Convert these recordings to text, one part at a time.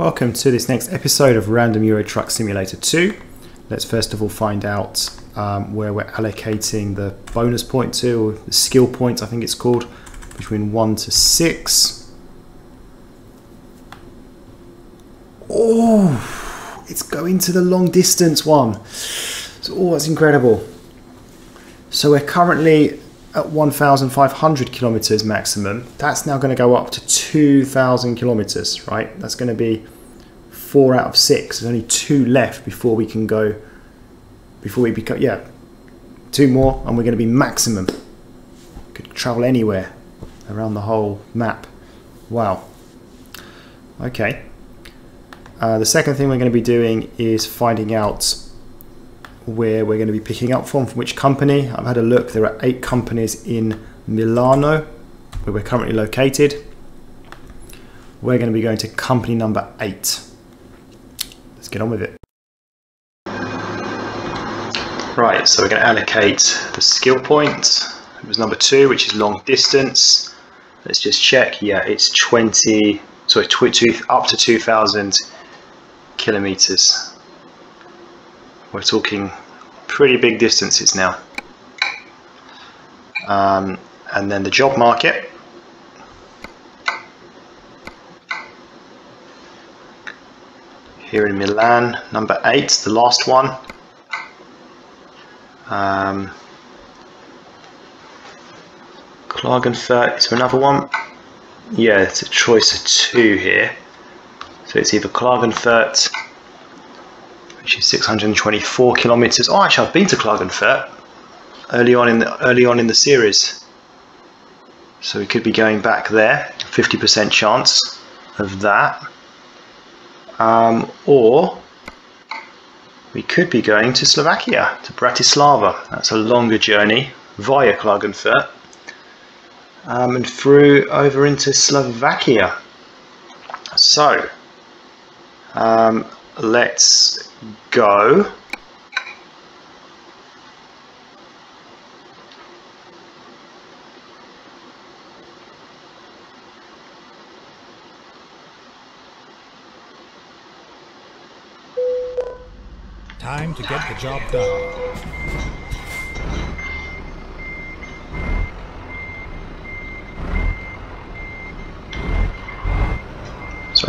Welcome to this next episode of Random Euro Truck Simulator 2. Let's first of all find out um, where we're allocating the bonus point to, or the skill point I think it's called, between 1 to 6. Oh, it's going to the long distance one. So, oh, that's incredible. So we're currently at 1,500 kilometers maximum. That's now going to go up to 2,000 kilometers, right? That's going to be four out of six. There's only two left before we can go, before we become, yeah, two more, and we're going to be maximum. Could travel anywhere around the whole map. Wow. Okay. Uh, the second thing we're going to be doing is finding out where we're going to be picking up from, from which company. I've had a look, there are eight companies in Milano, where we're currently located. We're going to be going to company number eight. Let's get on with it. Right, so we're going to allocate the skill point. It was number two, which is long distance. Let's just check. Yeah, it's 20, sorry, up to 2,000 kilometers. We're talking pretty big distances now. Um, and then the job market. Here in Milan, number eight, the last one. Um, Klagenfurt is another one. Yeah, it's a choice of two here. So it's either Klagenfurt which is 624 kilometers. Oh, actually, I've been to Klagenfurt early on in the early on in the series, so we could be going back there. 50% chance of that, um, or we could be going to Slovakia, to Bratislava. That's a longer journey via Klagenfurt um, and through over into Slovakia. So, um, let's go Time to get the job done.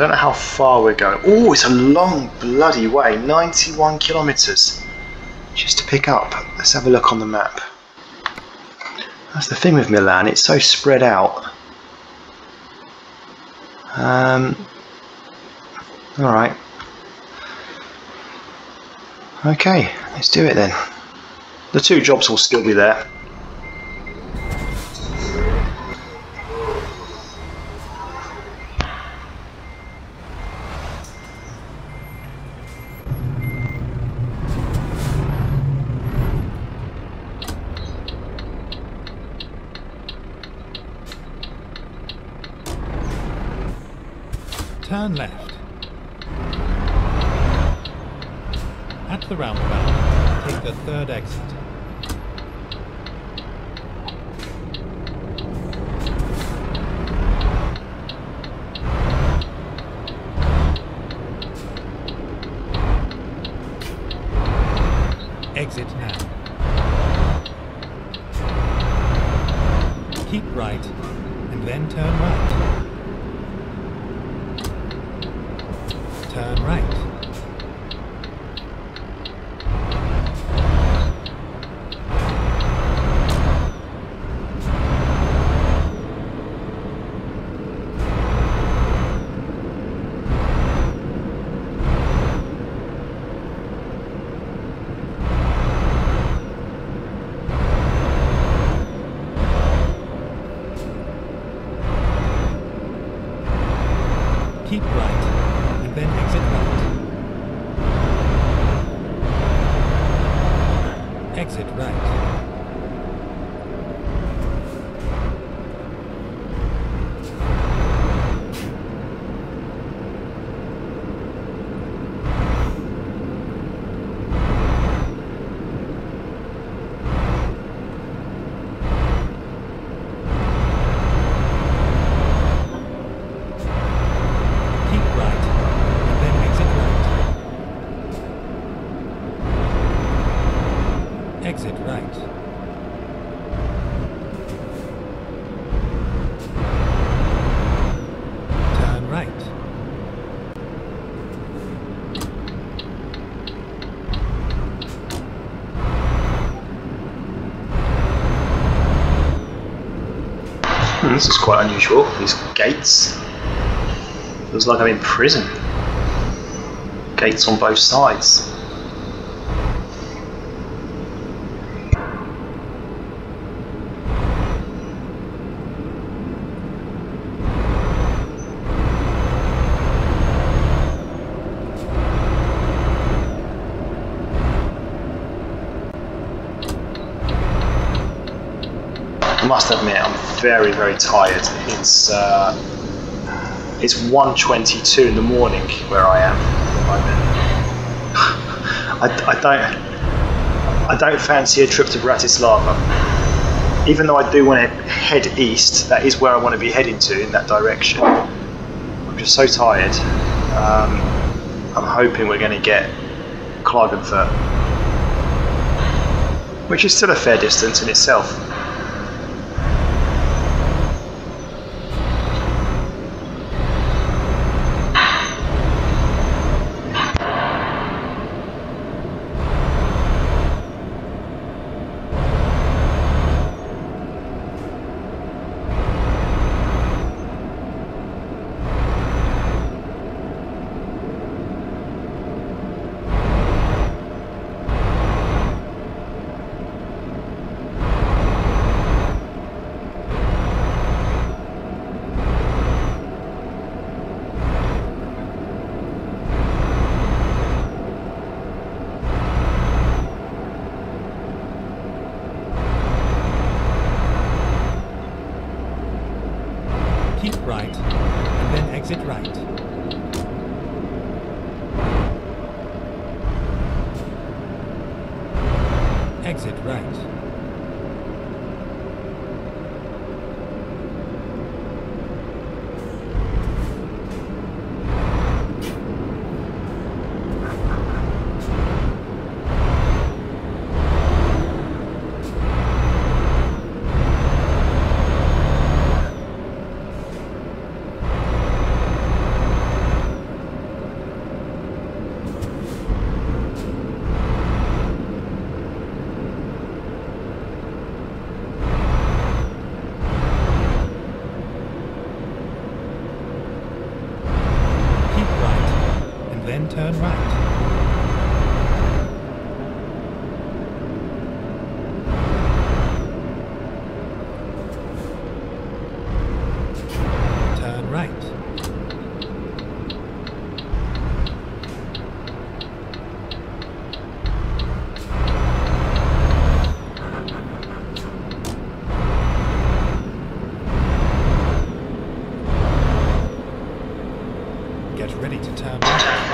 Don't know how far we're going. Oh, it's a long bloody way, 91 kilometres just to pick up. Let's have a look on the map. That's the thing with Milan, it's so spread out. Um, Alright. Okay, let's do it then. The two jobs will still be there. Turn left. At the roundabout, take the third exit. Exit now. Keep right, and then turn right. Turn right. Keep right, and then exit right. Exit right. Keep right, This is quite unusual. These gates. Feels like I'm in prison. Gates on both sides. I must admit, I'm very, very tired. It's uh, it's 1.22 in the morning where I am. I, I don't I don't fancy a trip to Bratislava. Even though I do want to head east, that is where I want to be heading to in that direction. I'm just so tired. Um, I'm hoping we're going to get Klagenfurt, which is still a fair distance in itself.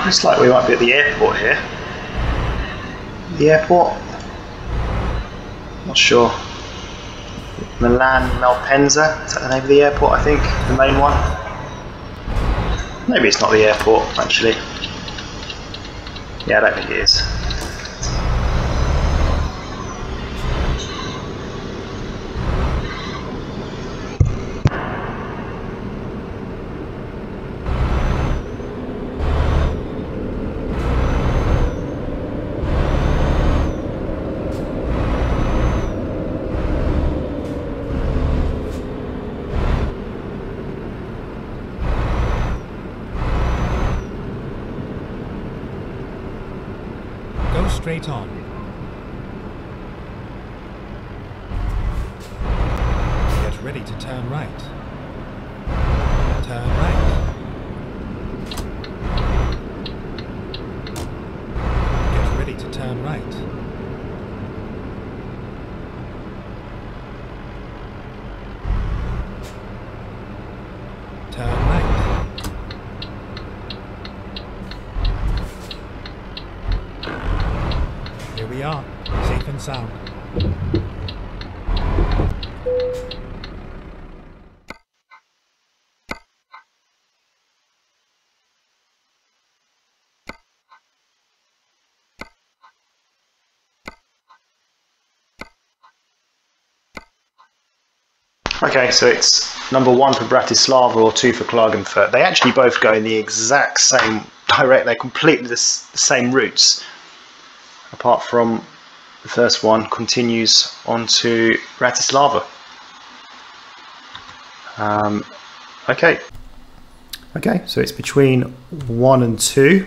Looks like we might be at the airport here. The airport? Not sure. Milan Malpensa, is that the name of the airport I think? The main one? Maybe it's not the airport actually. Yeah, I don't think it is. Go straight on. Get ready to turn right. Turn right. Get ready to turn right. Turn right. Here we are, safe and sound. Okay, so it's number one for Bratislava or two for Klagenfurt. They actually both go in the exact same direct. They're completely the, same routes, apart from the first one continues on to Bratislava. Um, okay. Okay, so it's between one and two,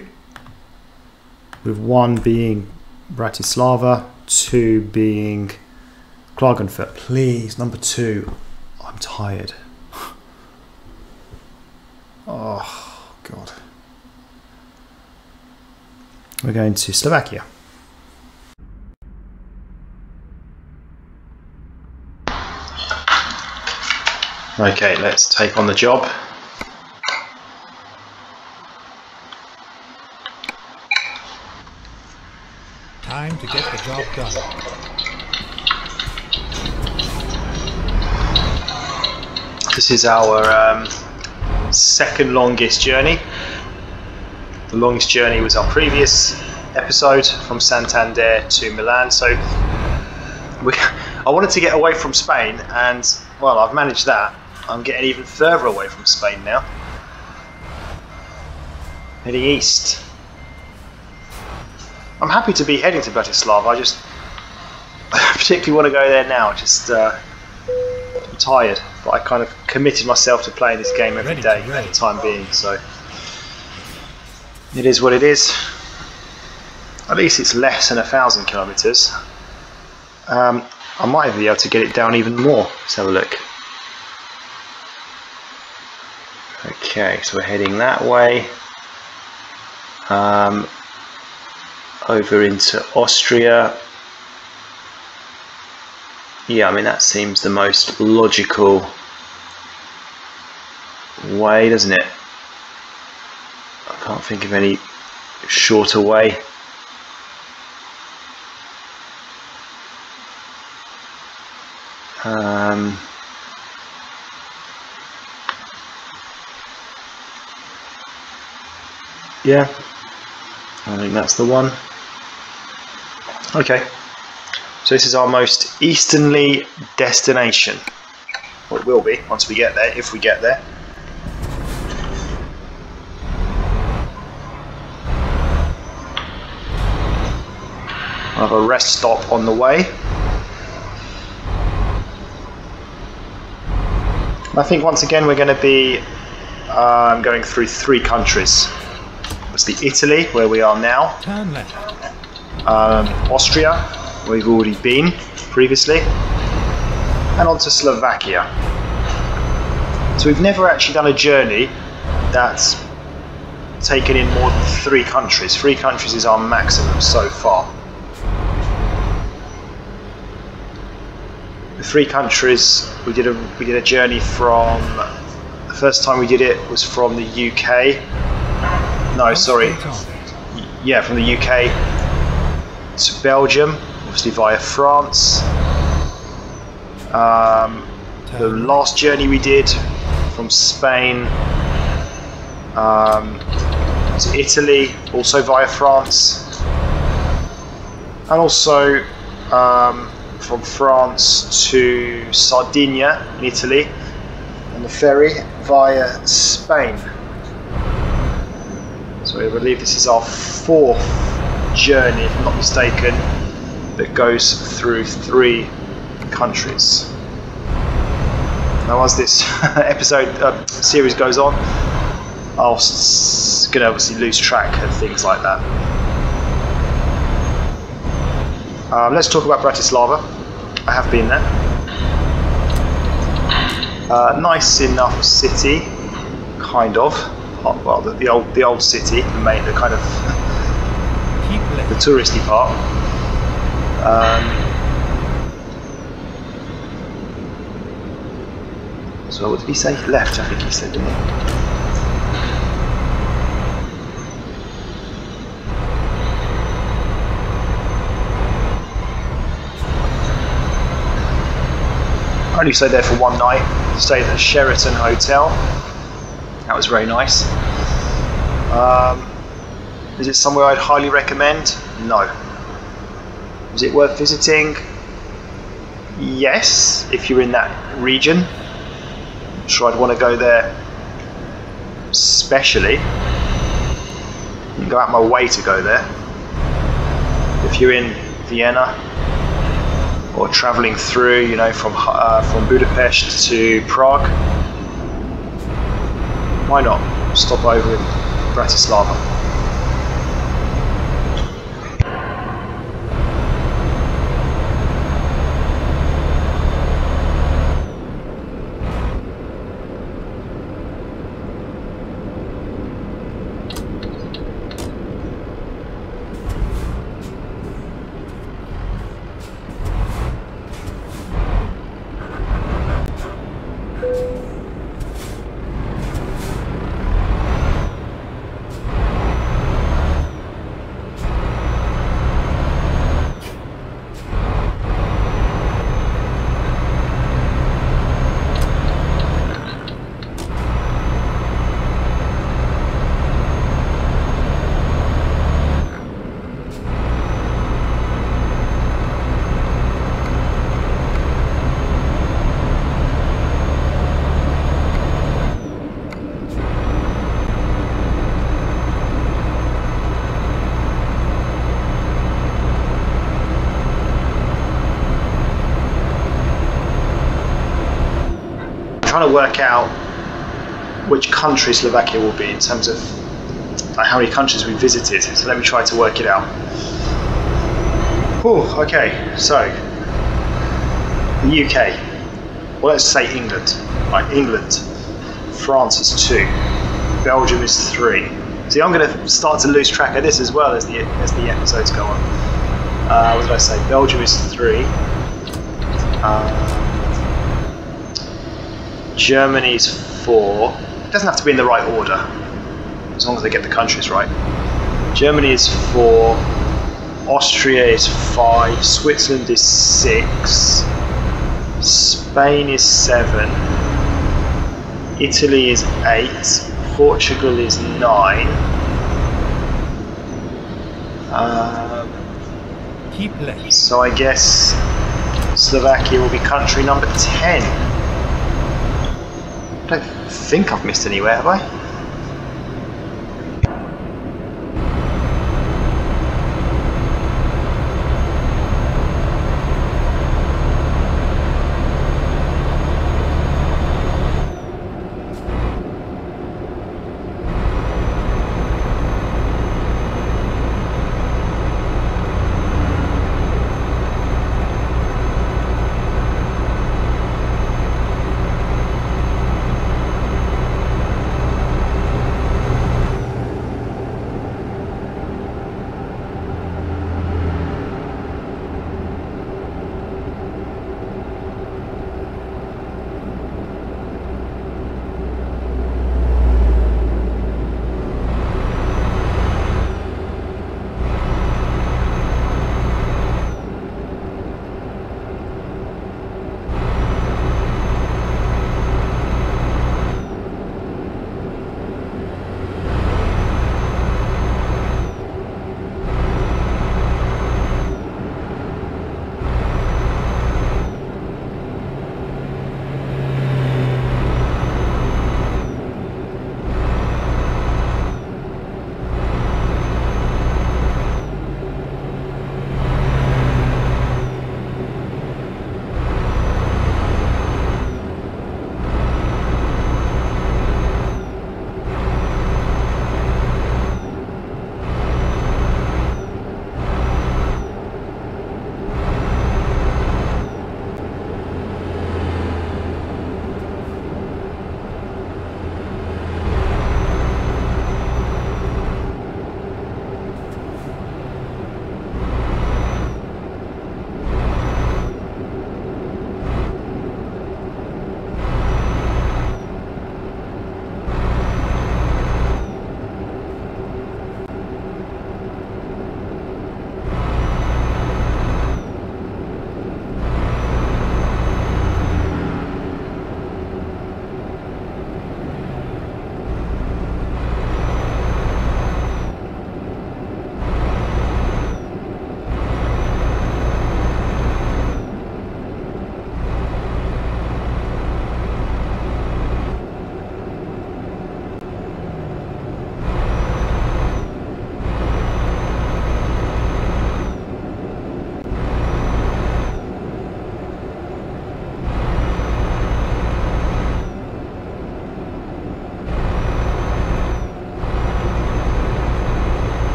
with one being Bratislava, two being Klagenfurt. Please, number two. I'm tired. Oh, God. We're going to Slovakia. Okay, let's take on the job. Time to get the job done. This is our um, second longest journey. The longest journey was our previous episode from Santander to Milan. So we, I wanted to get away from Spain, and well, I've managed that. I'm getting even further away from Spain now. Heading east. I'm happy to be heading to Bratislava. I just I particularly want to go there now. Just uh, I'm tired, but I kind of committed myself to playing this game every day Ready day to for the time being. So it is what it is. At least it's less than a thousand kilometers. Um, I might be able to get it down even more. Let's have a look. Okay, so we're heading that way. Um, over into Austria. Yeah, I mean that seems the most logical way, doesn't it? I can't think of any shorter way. Um, yeah, I think that's the one. Okay, so this is our most easternly destination. Or it will be once we get there, if we get there. I'll have a rest stop on the way. I think once again we're going to be um, going through three countries. It's the Italy, where we are now, Turn left. um, Austria, we've already been previously, and on to Slovakia. So we've never actually done a journey that's taken in more than three countries. Three countries is our maximum so far. The three countries we did a we did a journey from. The first time we did it was from the UK. No, sorry, yeah, from the UK to Belgium, obviously via France. Um, the last journey we did from Spain um, to Italy, also via France, and also um, from France to Sardinia in Italy on the ferry via Spain. So I believe this is our fourth journey, if I'm not mistaken, that goes through three countries. Now, as this episode uh, series goes on, I'll s- gonna obviously lose track of things like that. Um, let's talk about Bratislava. I have been there. Uh, nice enough city, kind of. Well, the, the old the old city, the main, the kind of the touristy part. Um, so what did he say? Left, I think he said, didn't he? Only stayed there for one night. Stayed at the Sheraton Hotel. That was very nice. Um, is it somewhere I'd highly recommend? No. Is it worth visiting? Yes, if you're in that region. I'm sure I'd want to go there specially. And go out my way to go there. If you're in Vienna or traveling through, you know, from uh, from Budapest to Prague, why not? Stop over in Bratislava. Trying to work out which country Slovakia will be in terms of like, how many countries we visited. So let me try to work it out. Oh, okay. So the UK. Well, let's say England. Right, England. France is two. Belgium is three. See, I'm going to start to lose track of this as well as the as the episodes go on. Uh, what did I say? Belgium is three. Uh, Germany's four. It doesn't have to be in the right order, as long as they get the countries right. Germany is four. Austria is five. Switzerland is six. Spain is seven. Italy is eight. Portugal is nine. Um, Keep left. so I guess Slovakia will be country number 10. Don't think I've missed anywhere, have I?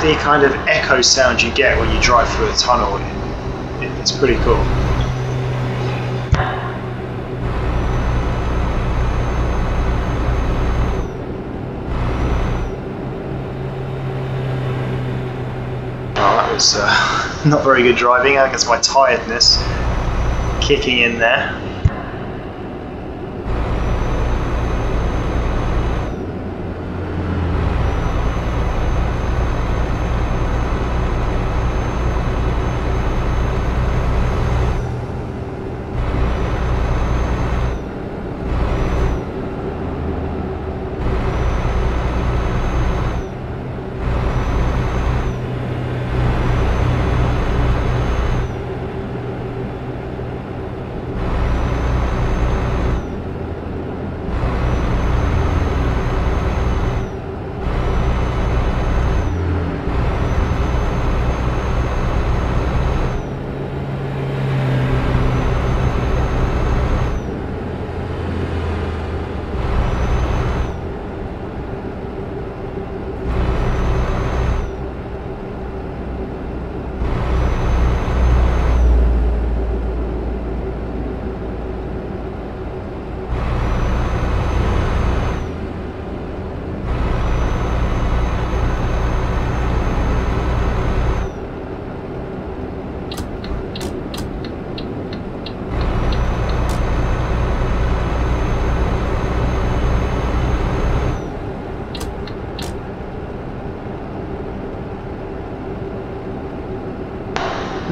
The kind of echo sound you get when you drive through a tunnel. It's pretty cool. Oh, that was uh, not very good driving. I guess my tiredness kicking in there.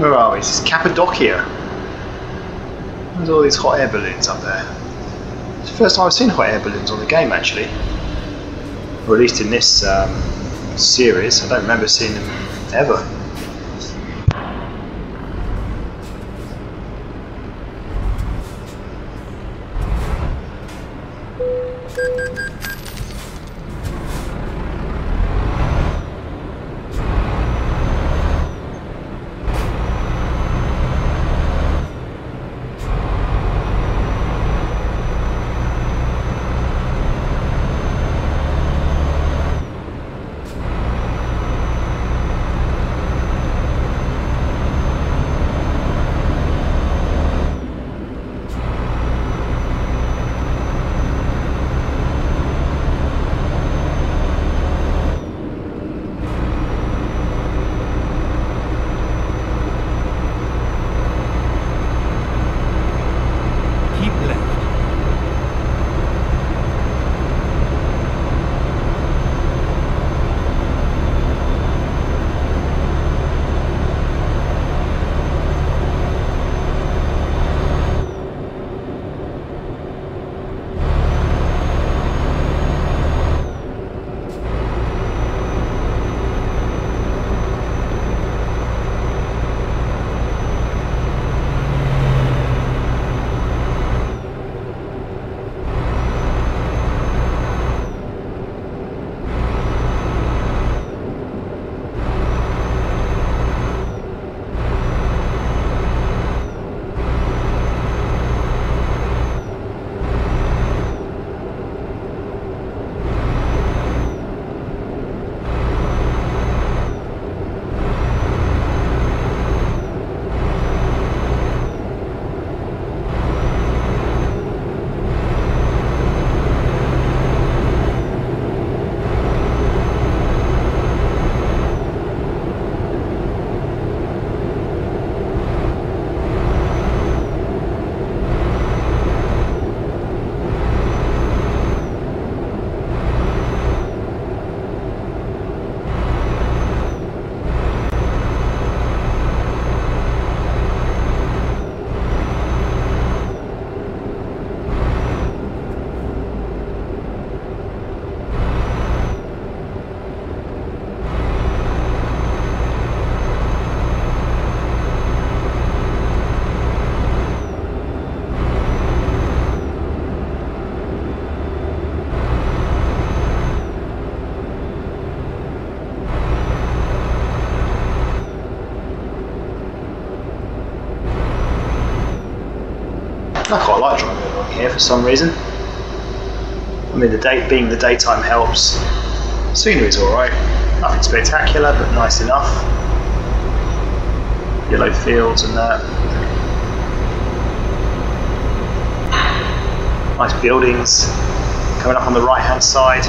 Where are we? Is Cappadocia. There's all these hot air balloons up there. It's the first time I've seen hot air balloons on the game actually. Or at least in this um, series. I don't remember seeing them ever. Here for some reason. I mean, the date being the daytime helps. Scenery's alright. Nothing spectacular, but nice enough. Yellow fields and that. Nice buildings coming up on the right hand side.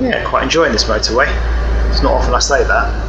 Yeah, quite enjoying this motorway. It's not often I say that.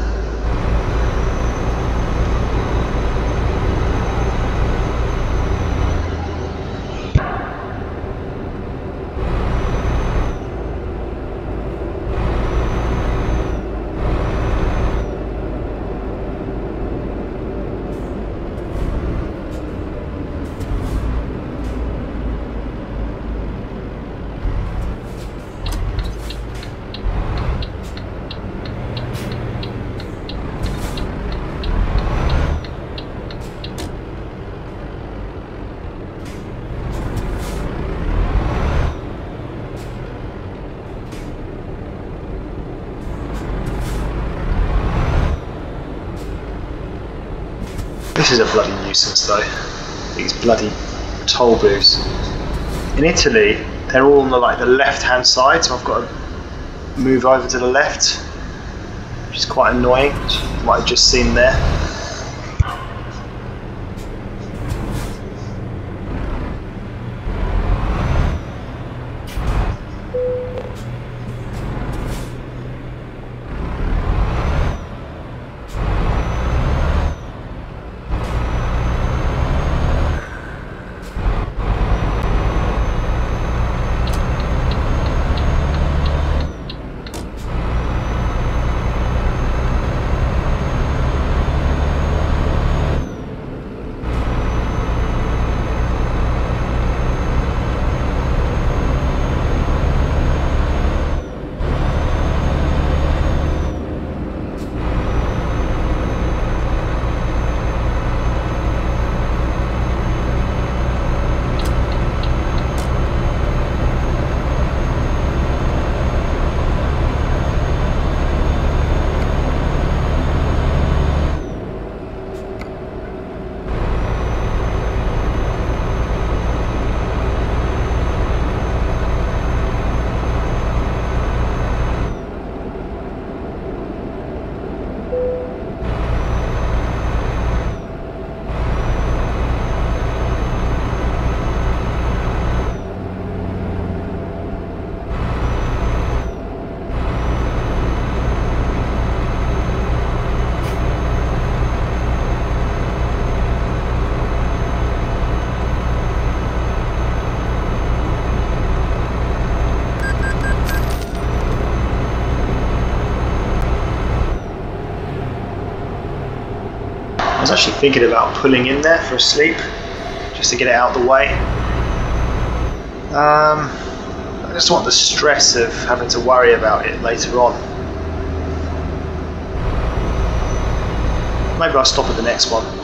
This is a bloody nuisance though. These bloody toll booths. In Italy, they're all on the like the left hand side, so I've got to move over to the left, which is quite annoying. Which You might have just seen there. Was actually thinking about pulling in there for a sleep, just to get it out of the way. Um, I just want the stress of having to worry about it later on. Maybe I'll stop at the next one.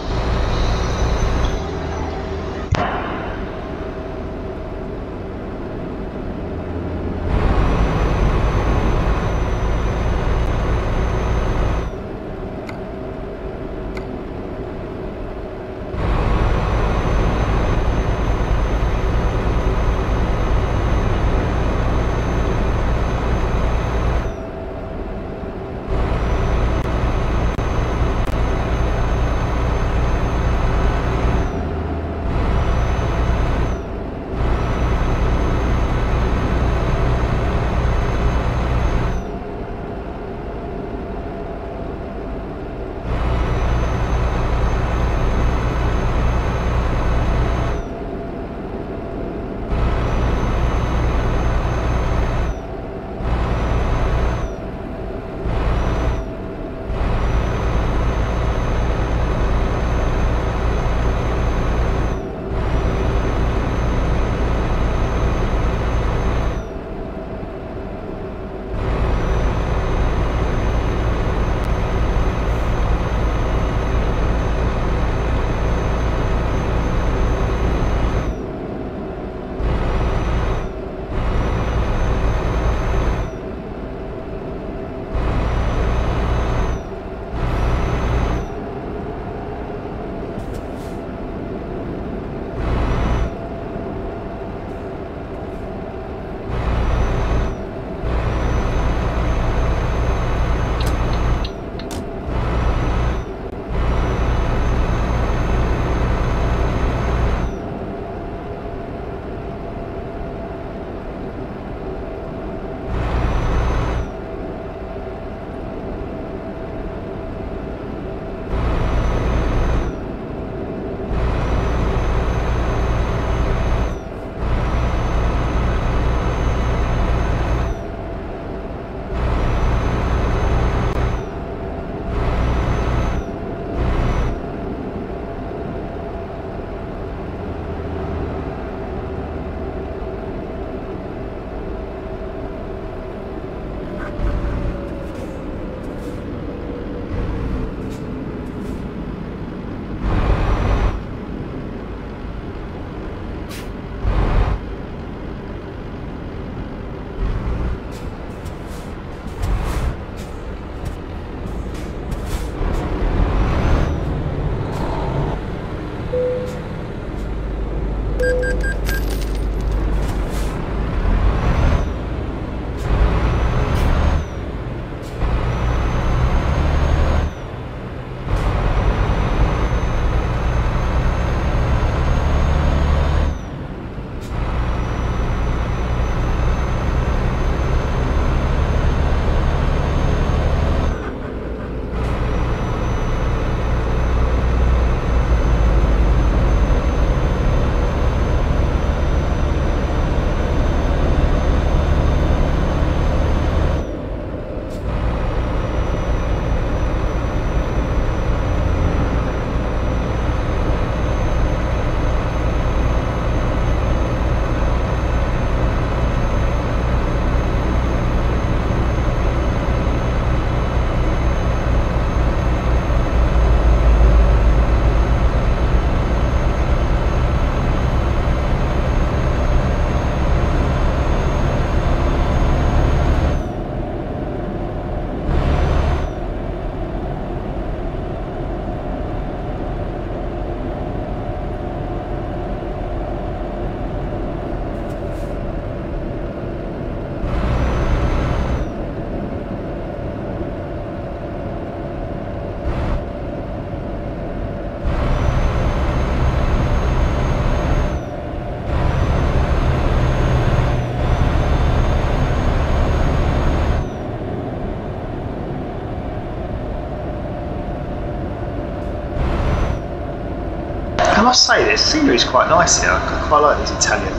Must say, this scenery is quite nice here. I quite like these Italian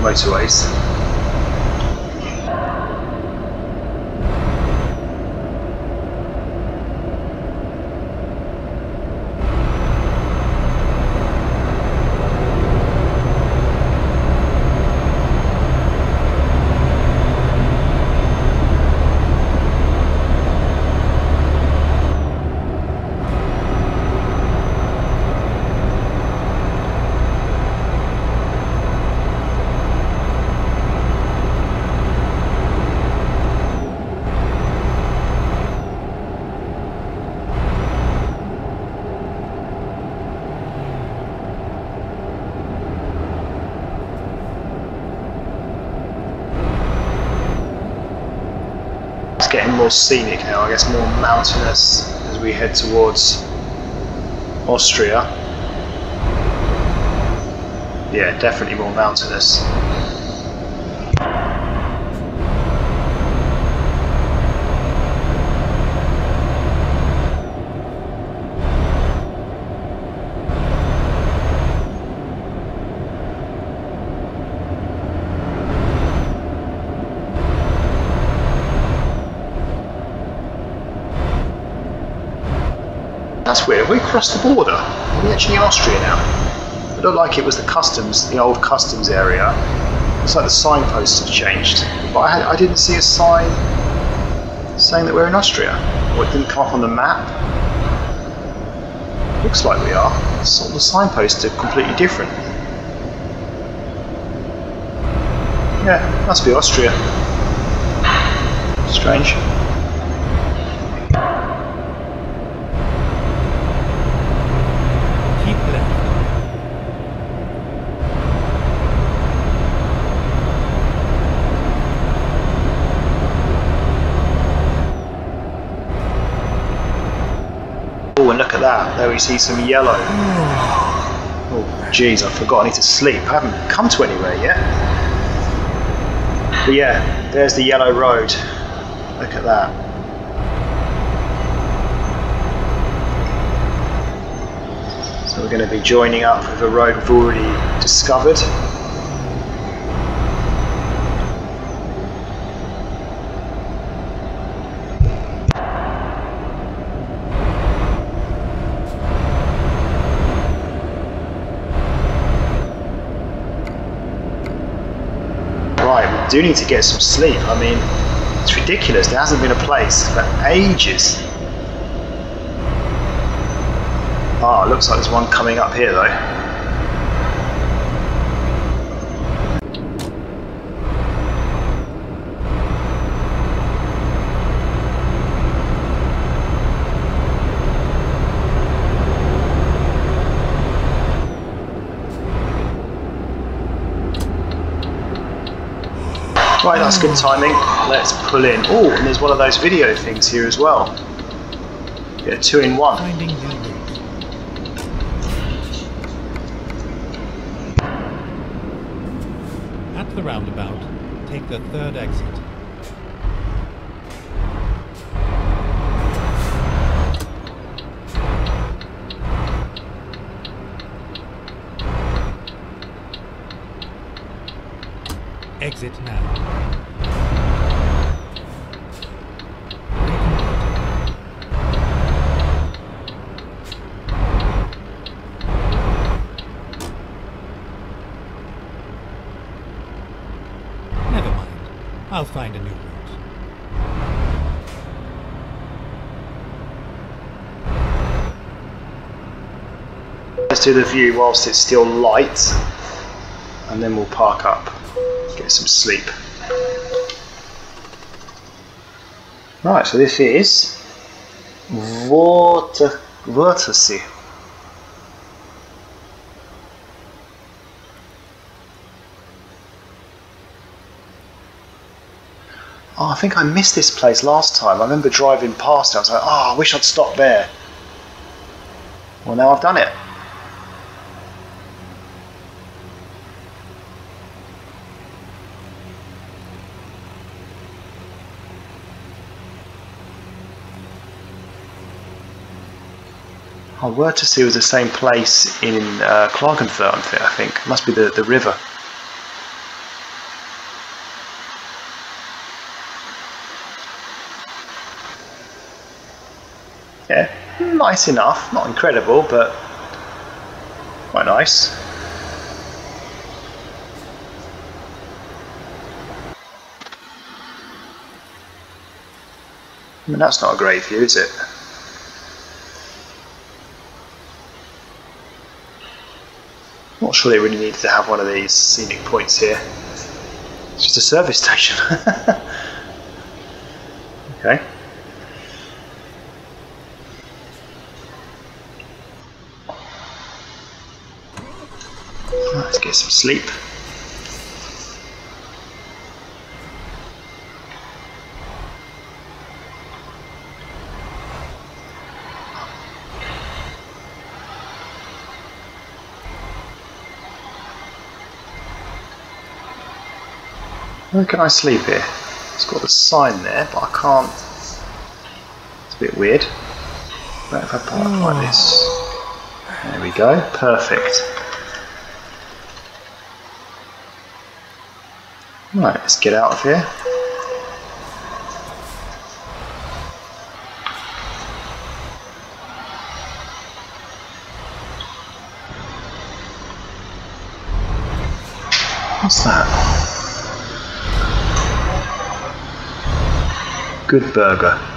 motorways. It's getting more scenic now, I guess more mountainous as we head towards Austria. Yeah, definitely more mountainous. We crossed the border? Are we actually in Austria now? It looked like it was the customs, the old customs area. It's like the signposts have changed. But I, had, I didn't see a sign saying that we're in Austria. Or it didn't come up on the map. Looks like we are. Of the signposts are completely different. Yeah, must be Austria. Strange. Keep left. Oh, and look at that. There we see some yellow. Oh, jeez, I forgot. I need to sleep. I haven't come to anywhere yet. But yeah, there's the yellow road. Look at that. So we're going to be joining up with a road we've already discovered. Right, we do need to get some sleep. I mean, it's ridiculous. There hasn't been a place for ages. Ah, looks like there's one coming up here though. Right, that's good ah. timing. Let's pull in. Oh, and there's one of those video things here as well. Yeah, two in one. Finding new route. At the roundabout, take the third. Exit now. Making right. Never mind. I'll find a new route. Let's the view whilst it's still light, and then we'll park up, get some sleep. Right, so this is Water Wörthersee. Oh, I think I missed this place last time. I remember driving past it. I was like, oh, I wish I'd stopped there. Well, now I've done it. Were to was the same place in uh, Klagenfurt, I think. It must be the, the river. Yeah, nice enough. Not incredible, but quite nice. I mean, that's not a great view, is it? Not sure they really needed to have one of these scenic points here. It's just a service station. okay. Let's get some sleep. Where can I sleep here? It's got the sign there, but I can't. It's a bit weird. What if I park like hmm. this? There we go. Perfect. Right, let's get out of here. What's that? Good burger.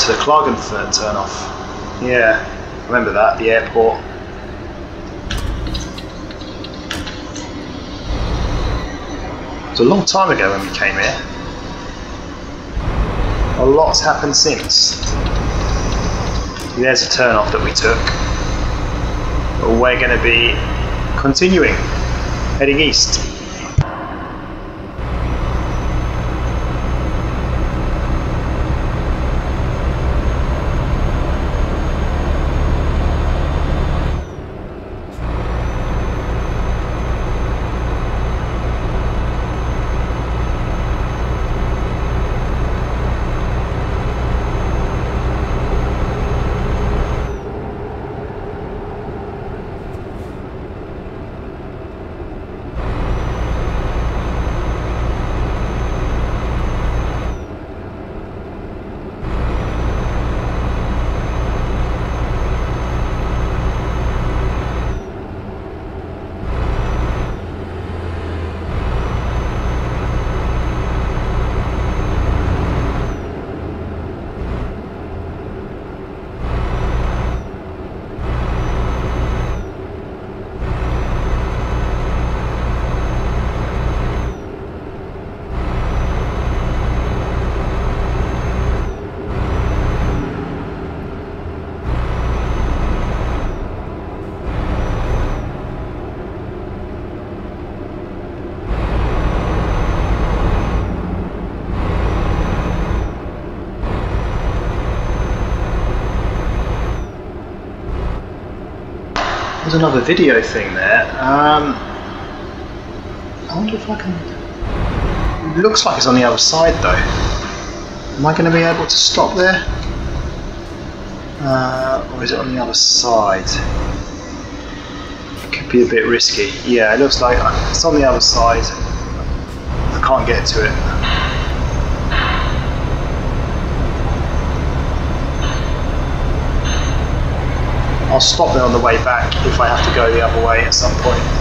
To the Klagenfurt turn off. Yeah, remember that, the airport. It was a long time ago when we came here. A lot's happened since. There's a turn off that we took. But we're going to be continuing, heading east. There's another video thing there. Um, I wonder if I can. It looks like it's on the other side though. Am I going to be able to stop there? Uh, or is it on the other side? Could be a bit risky. Yeah, it looks like it's on the other side. I can't get to it. I'll stop there on the way back if I have to go the other way at some point.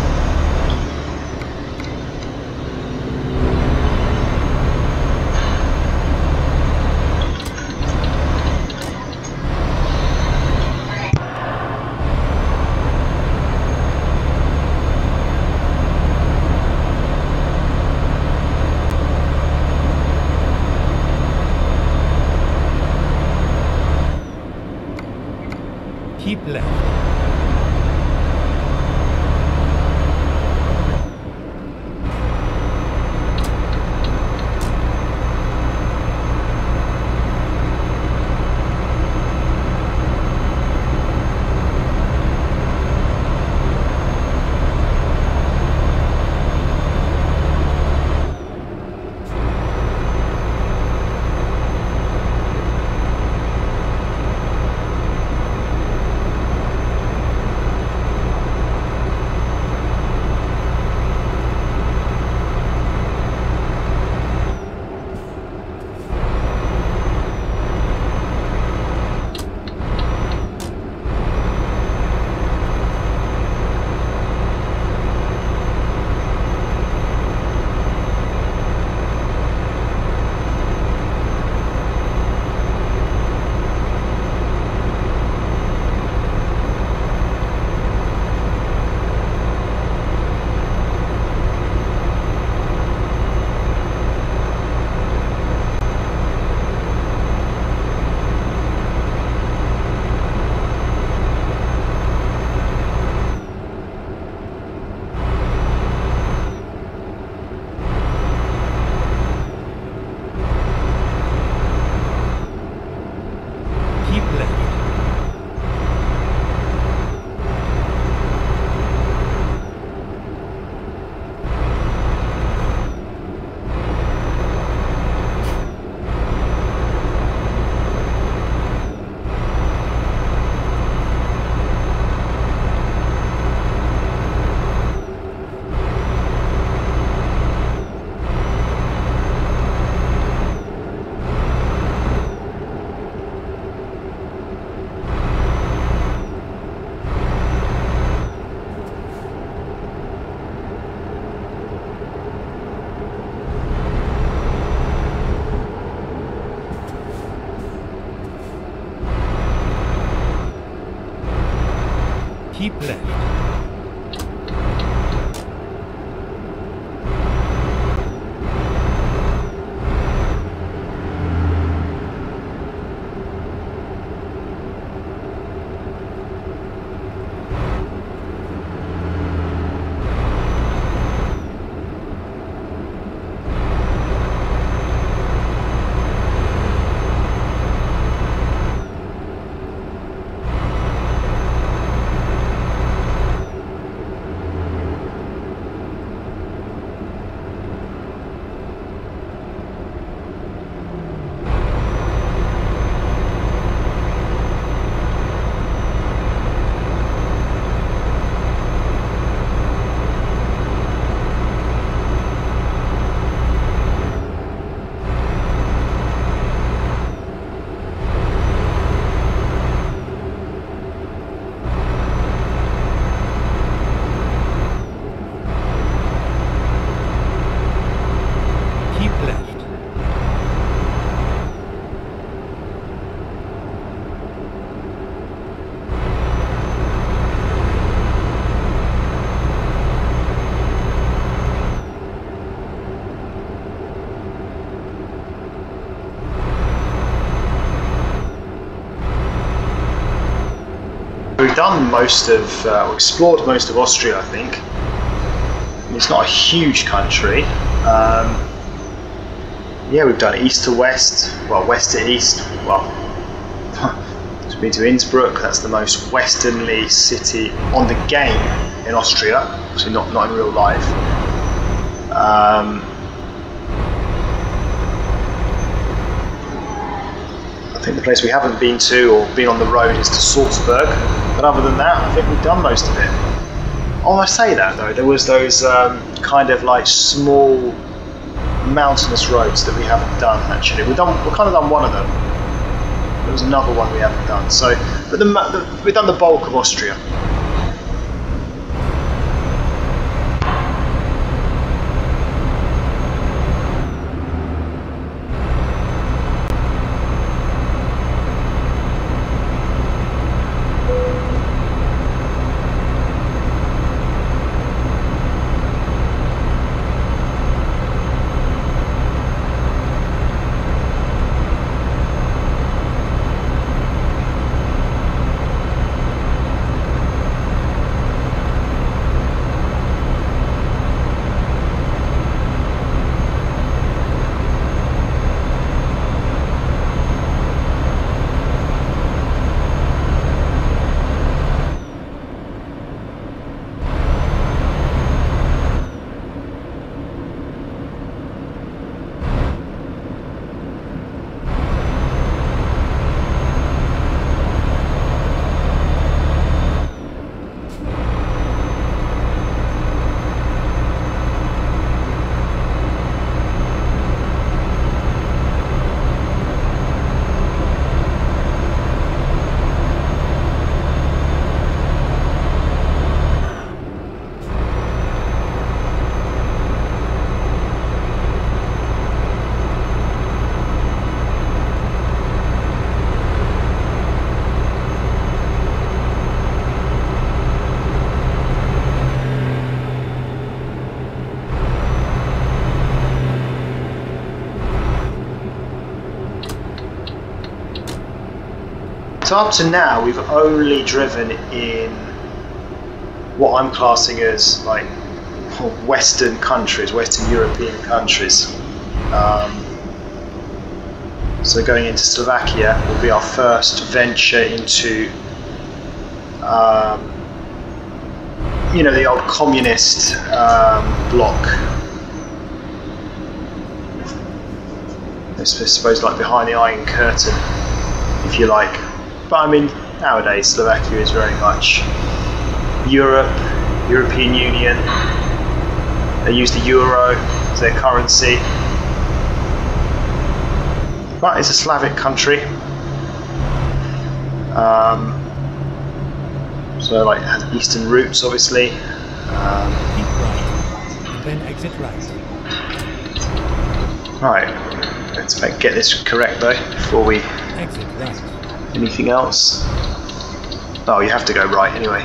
Done most of, uh, or explored most of Austria, I think. It's not a huge country. Um, yeah, we've done east to west, well, west to east. Well, it's been to Innsbruck, that's the most westernly city on the game in Austria, obviously not, not in real life. Um, I think the place we haven't been to or been on the road is to Salzburg, but other than that, I think we've done most of it. Oh, I say that though, there was those um, kind of like small mountainous roads that we haven't done actually. We've done, we've kind of done one of them. There was another one we haven't done. So, but the, the, we've done the bulk of Austria. So up to now, we've only driven in what I'm classing as like Western countries, Western European countries. Um, so going into Slovakia will be our first venture into, um, you know, the old communist um, bloc. I suppose like behind the Iron Curtain, if you like. But I mean, nowadays Slovakia is very much Europe, European Union. They use the euro as their currency. But it's a Slavic country. Um, so like has eastern roots obviously. Um, then exit right. right, let's make, get this correct though before we Exit right. Anything else? Oh, you have to go right anyway.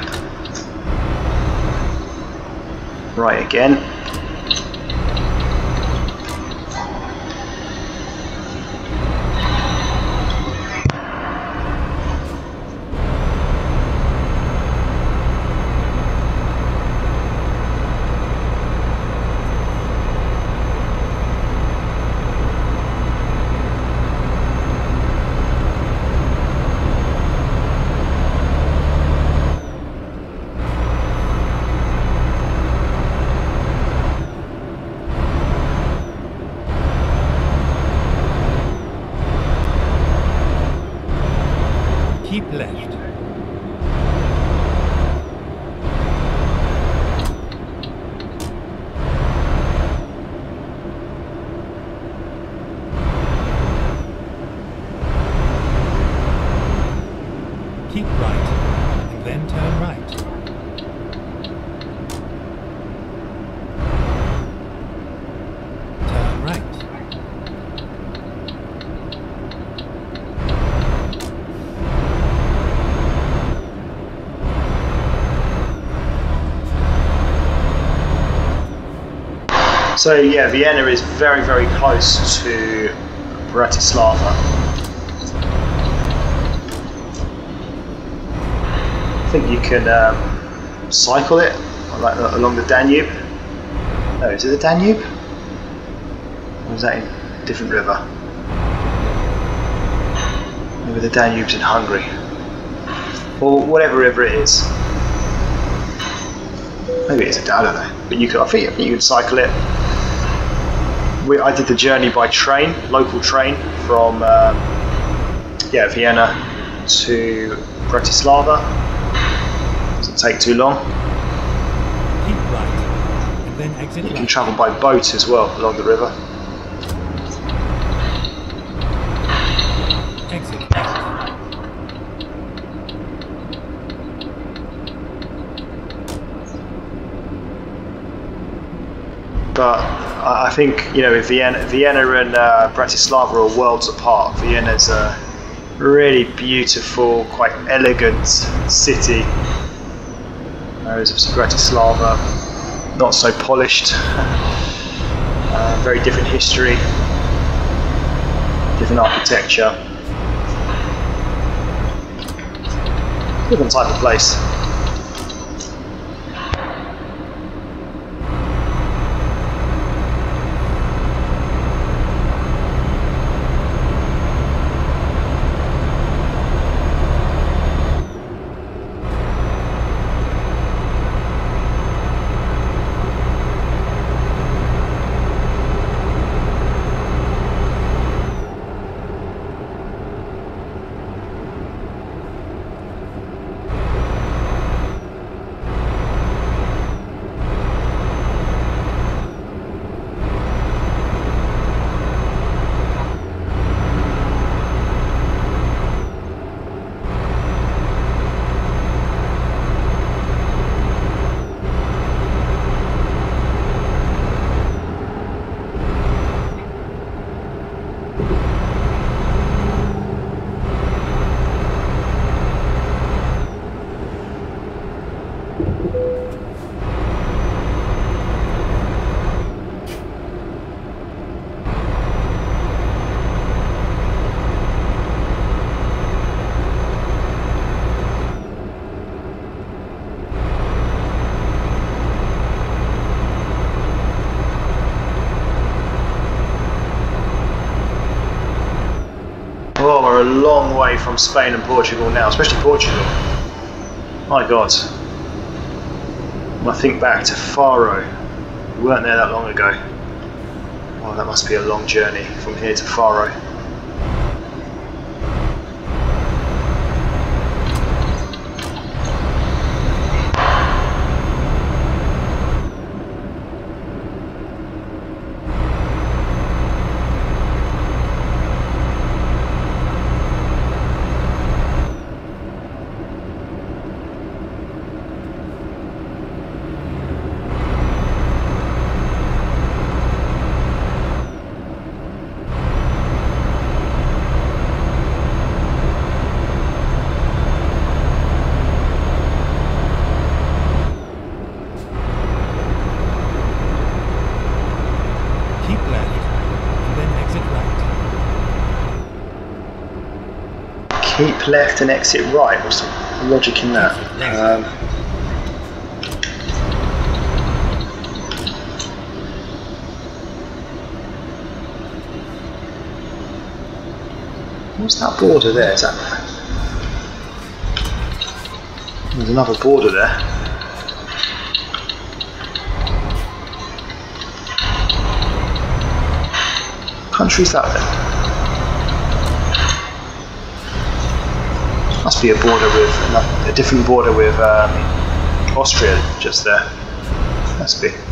Right again. Left. So yeah, Vienna is very, very close to Bratislava. I think you can um, cycle it like along the Danube. No, is it the Danube? Or is that a different river? Maybe the Danube's in Hungary. or whatever river it is. Maybe it's a I don't know, but you could. I think, I think you could cycle it. We, I did the journey by train, local train from um, yeah Vienna to Bratislava. Doesn't take too long. Right, and then exit You can travel by boat as well along the river. Exit right. But I think you know, Vienna, Vienna and uh, Bratislava are worlds apart. Vienna's a really beautiful, quite elegant city, whereas Bratislava, not so polished. uh, very different history, different architecture, different type of place. Oh, we're a long way from Spain and Portugal now, especially Portugal. My God. When I think back to Faro, we weren't there that long ago. Oh, that must be a long journey from here to Faro. Keep left, and then exit right. Keep left and exit right. What's the logic in that? Um, what's that border there? Is that there's another border there. Country's that then? Must a border with a different border with um, Austria just there. Must be.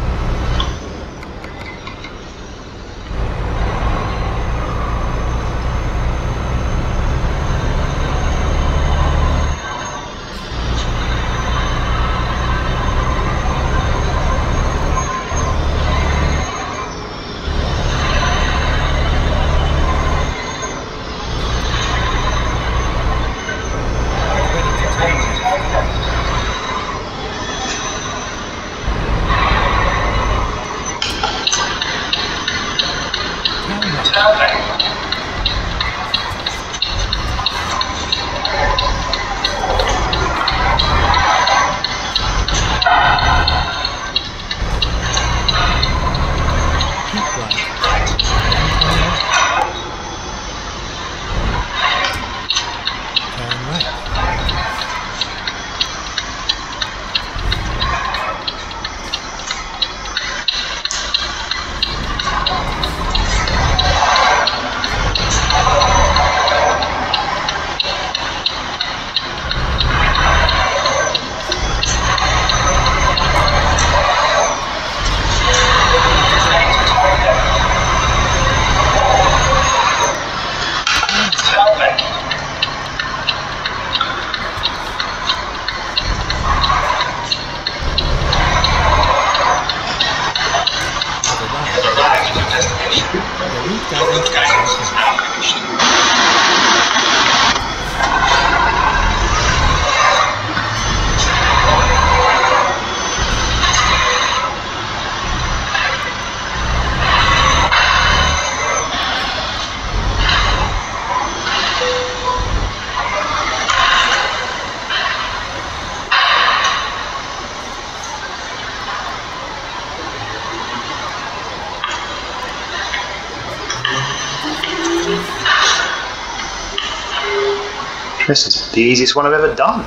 The easiest one I've ever done.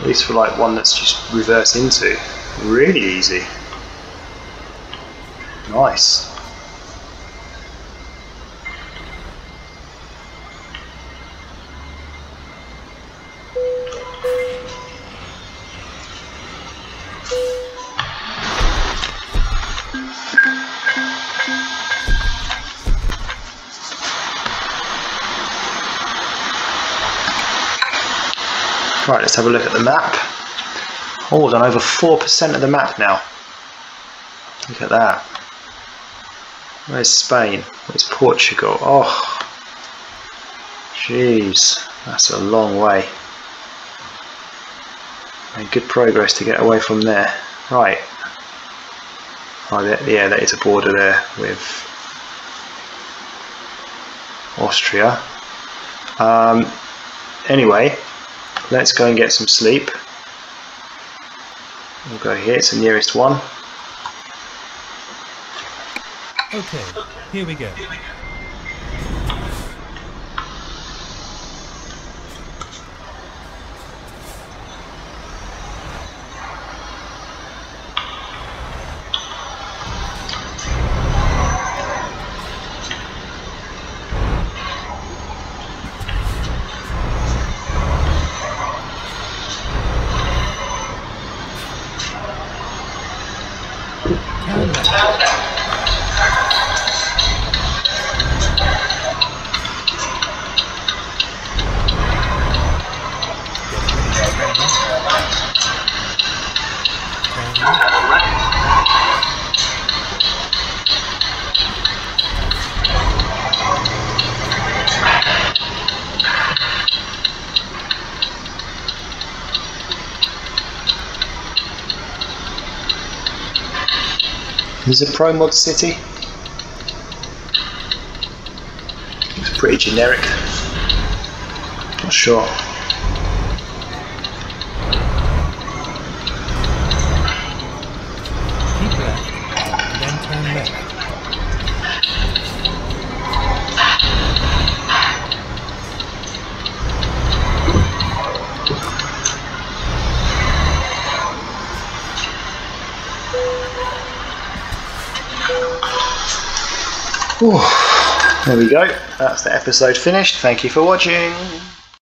At least for like one that's just reverse into. Really easy. Nice. Let's have a look at the map. Oh, we've done over 4% of the map now. Look at that. Where's Spain? Where's Portugal? Oh, jeez, that's a long way. Made good progress to get away from there. Right. Oh, yeah, that is a border there with Austria. Um, anyway, Let's go and get some sleep. We'll go here, it's the nearest one. Okay, here we go. Is it ProMods City? It's pretty generic. Not sure. There we go. That's the episode finished. Thank you for watching.